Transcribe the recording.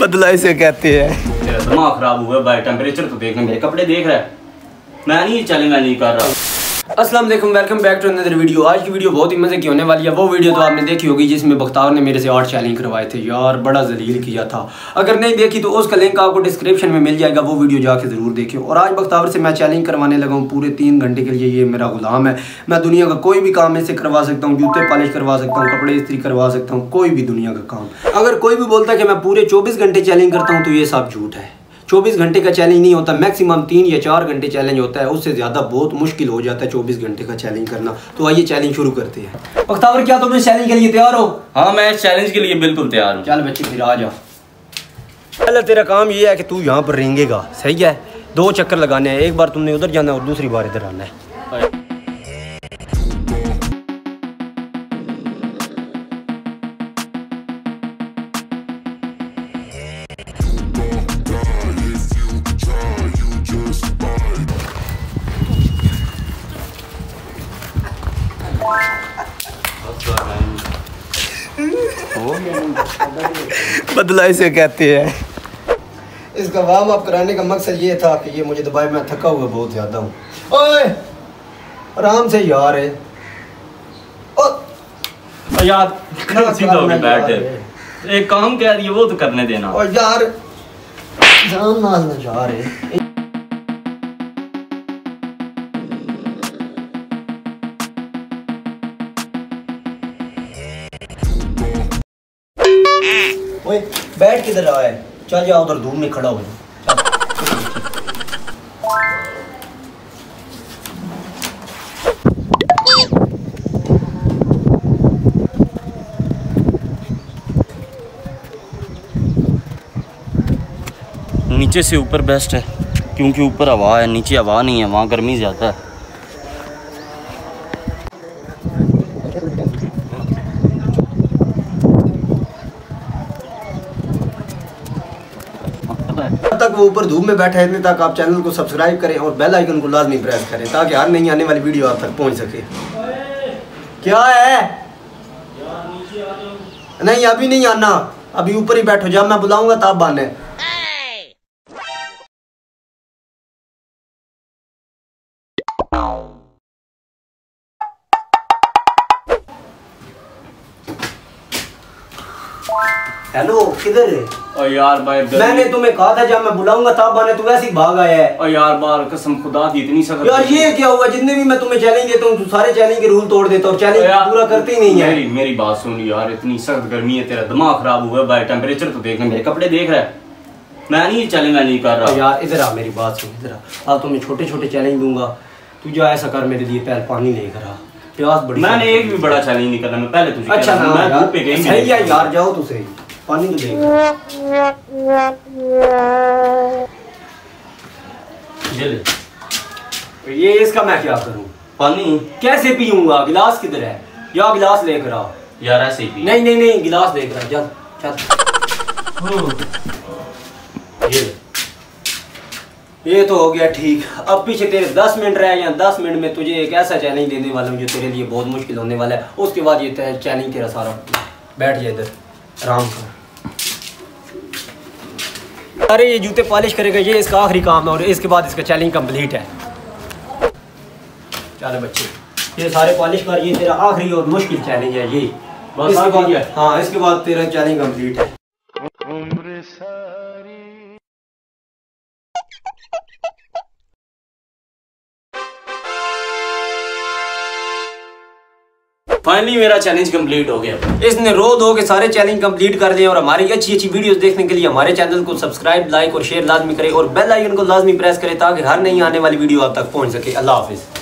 बदला इसे कहते हैं। दिमाग खराब हुआ भाई टेम्परेचर तो देख रहे मेरे कपड़े देख रहा है। मैं नहीं चैलेंज नहीं कर रहा। अस्सलाम वालेकुम बैक टू अनदर वीडियो आज की वीडियो बहुत ही मज़े की होने वाली है। वो वीडियो तो आपने देखी होगी जिसमें बख्तार ने मेरे से आठ चैलेंज करवाए थे। यार, बड़ा जलील किया था। अगर नहीं देखी तो उसका लिंक आपको डिस्क्रिप्शन में मिल जाएगा। वो वीडियो जाके ज़रूर देखियो। और आज बख्तावर से मैं चैलेंज करवाने लगा हूँ पूरे तीन घंटे के लिए। ये मेरा गुलाम है। मैं दुनिया का कोई भी काम इससे करवा सकता हूँ। जूते पॉलिश करवा सकता हूँ। कपड़े इस्त्री करवा सकता हूँ। कोई भी दुनिया का काम। अगर कोई भी बोलता है कि मैं पूरे चौबीस घंटे चैलेंज करता हूँ तो ये सब झूठ है। चौबीस घंटे का चैलेंज नहीं होता मैक्सिमम तीन या चार घंटे चैलेंज होता है उससे ज़्यादा बहुत मुश्किल हो जाता है चौबीस घंटे का चैलेंज करना। तो आइए चैलेंज शुरू करते हैं। बख्तावर क्या तुम इस चैलेंज के लिए तैयार हो? हाँ मैं इस चैलेंज के लिए बिल्कुल तैयार हूँ। चल बच्चे फिर आ जाओ पहले तेरा काम ये है कि तू यहाँ पर रेंगेगा। सही है? दो चक्कर लगाने हैं एक बार तुमने उधर जाना है और दूसरी बार इधर आना है। बदला इसे कहते हैं। इसका वार्म अप कराने का मकसद ये था कि ये मुझे दबाए मैं थका हुआ बहुत ज़्यादा हूँ। ओए आराम से यार है। यार सीधा होके बैठ एक काम कह रही है वो तो करने देना। और यार जान नाल ना जा रहे। ओए, बैठ किधर रहा है? चल जाओ उधर धूप में खड़ा हो जा। नीचे से ऊपर बेस्ट है, क्योंकि ऊपर हवा है, नीचे हवा नहीं है, वहाँ गर्मी ज़्यादा है। जब तक वो ऊपर धूप में बैठा है, इतने तक आप चैनल को सब्सक्राइब करें और बेल आइकन को लाजमी प्रेस करें, ताकि हर नई आने वाली वीडियो आप तक पहुँच सके। क्या है? नहीं, अभी नहीं आना। अभी ऊपर ही बैठो, जब मैं बुलाऊँगा तब आने। हेलो किधर है? और यार भाई मैंने तुम्हें कहा था जब मैं बुलाऊँगा तब आने तू ऐसे ही भाग आया है। और यार बार कसम खुदा की इतनी सख्त यार ये क्या हुआ? जितने भी मैं तुम्हें चैलेंज देता हूँ तू सारे चैलेंज के रूल तोड़ देता और चैलेंज पूरा करती नहीं है। मेरी मेरी बात सुन यार इतनी सख्त गर्मी है तेरा दिमाग खराब हुआ है भाई। टेम्परेचर तो देख मेरे कपड़े देख रहा है। मैं नहीं चैलेंज नहीं कर रहा। यार इधर आ मेरी बात सुन इधर आ। अब तुम्हें छोटे छोटे चैलेंज दूँगा। तू जो ऐसा कर मेरे लिए पहले पानी लेकर आ। प्यास बड़ी मैंने एक भी बड़ा चैलेंज नहीं करना मैं पहले तुझे अच्छा ना मैं धूप पे कहीं सही है यार जाओ तू सही पानी तो ये ले ये इसका मैं क्या करूँ? पानी? कैसे पीऊँगा? गिलास किधर है? या गिलास लेकर आ यार ऐसे ही पी। नहीं नहीं नहीं गिलास लेकर आ चल चल। ये। ये तो हो गया ठीक। अब पीछे तेरे दस मिनट रह या दस मिनट में तुझे एक ऐसा चैलेंज देने वाला हूँ जो तेरे लिए बहुत मुश्किल होने वाला है। उसके बाद ये चैलेंज तेरा सारा। बैठ जाए इधर। आराम कर। अरे ये जूते पॉलिश करेगा ये इसका आखिरी काम है और इसके बाद इसका चैलेंज कंप्लीट है। चलो बच्चे ये सारे पॉलिश कर। ये तेरा आखिरी और मुश्किल चैलेंज है ये। बस इसके बाद हाँ। इसके बाद तेरा चैलेंज कंप्लीट है। फाइनली मेरा चैलेंज कंप्लीट हो गया। इसने रो दो के सारे चैलेंज कंप्लीट कर दिए और हमारी अच्छी अच्छी वीडियोस देखने के लिए हमारे चैनल को सब्सक्राइब लाइक और शेयर लाजमी करें और बेल आइकन को लाजमी प्रेस करें ताकि हर नई आने वाली वीडियो आप तक पहुँच सके। अल्लाह हाफिज़।